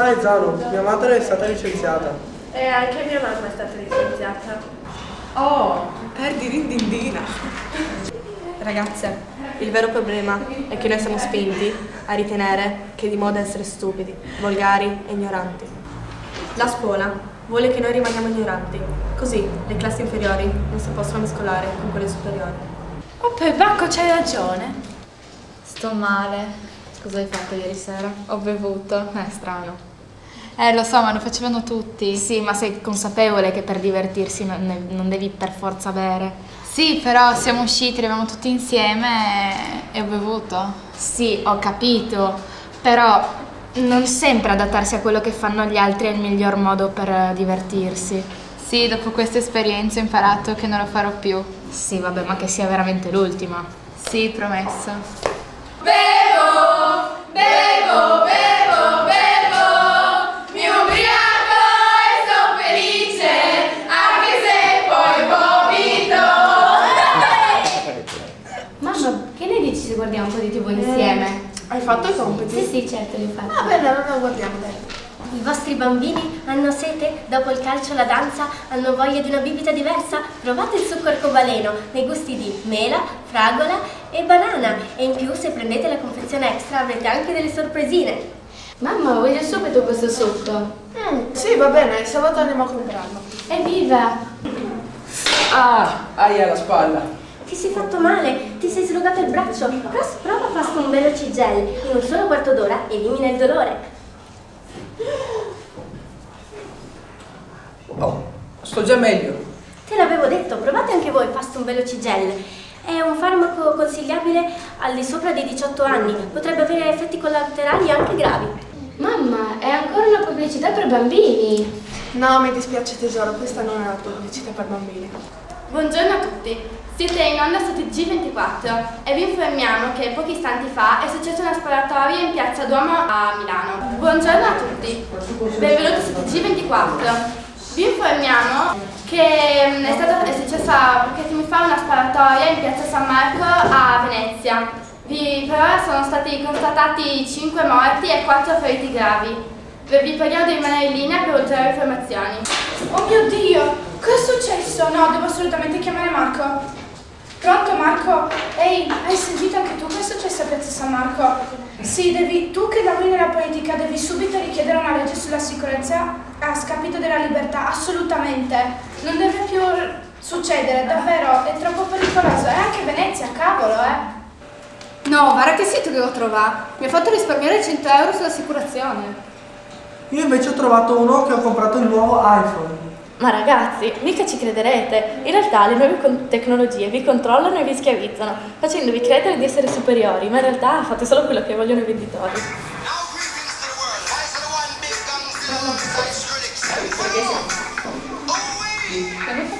Sai Zano, mia madre è stata licenziata. E anche mia mamma è stata licenziata. Oh, perdi rindindina. Ragazze, il vero problema è che noi siamo spinti a ritenere che è di moda essere stupidi, volgari e ignoranti. La scuola vuole che noi rimaniamo ignoranti, così le classi inferiori non si possono mescolare con quelle superiori. Oh, poi Bacco c'hai ragione. Sto male. Cosa hai fatto ieri sera? Ho bevuto. È strano. Eh, lo so, ma lo facevano tutti. Sì, ma sei consapevole che per divertirsi non, non devi per forza bere? Sì, però siamo usciti, eravamo tutti insieme e, e ho bevuto. Sì, ho capito, però non sempre adattarsi a quello che fanno gli altri è il miglior modo per divertirsi. Sì, dopo questa esperienza ho imparato che non lo farò più. Sì, vabbè, ma che sia veramente l'ultima. Sì, promesso. Guardiamo un po' di tv insieme? Hai fatto i compiti? Sì, sì, certo, li ho fatti. Va bene, allora guardiamo dai. I vostri bambini hanno sete? Dopo il calcio e la danza hanno voglia di una bibita diversa? Provate il succo arcobaleno nei gusti di mela, fragola e banana. E in più, se prendete la confezione extra, avrete anche delle sorpresine. Mamma, voglio subito questo succo. Mm, sì, va bene, sabato andiamo a comprarlo. Evviva! Ah, aia la spalla. Ti sei fatto male, ti sei slogato il braccio. Pros- Prova Fast un Veloci Gel. In un solo quarto d'ora elimina il dolore. Oh, sto già meglio. Te l'avevo detto, provate anche voi Fast un Veloci Gel. È un farmaco consigliabile al di sopra dei 18 anni. Potrebbe avere effetti collaterali anche gravi. Mamma, è ancora una pubblicità per bambini. No, mi dispiace tesoro, questa non è una pubblicità per bambini. Buongiorno a tutti, siete in onda su TG24 e vi informiamo che pochi istanti fa è successa una sparatoria in piazza Duomo a Milano. Buongiorno a tutti, benvenuti su TG24. Vi informiamo che mm, è, stata, è successa pochi attimi fa una sparatoria in piazza San Marco a Venezia. Vi, per ora sono stati constatati 5 morti e 4 feriti gravi. Vi preghiamo di rimanere in linea per ulteriori informazioni. Oh mio Dio, successo? No, devo assolutamente chiamare Marco. Pronto Marco? Ehi, hai sentito anche tu cosa è successo a Piazza San Marco? Sì, devi, tu che lavori nella politica devi subito richiedere una legge sulla sicurezza a scapito della libertà, assolutamente. Non deve più succedere, davvero, è troppo pericoloso. E anche Venezia, cavolo, eh. No, guarda che sito che ho trovato. Mi ha fatto risparmiare 100 euro sull'assicurazione. Io invece ho trovato uno che ho comprato il nuovo iPhone. Ma ragazzi, mica ci crederete! In realtà le nuove tecnologie vi controllano e vi schiavizzano, facendovi credere di essere superiori, ma in realtà fate solo quello che vogliono i venditori. Now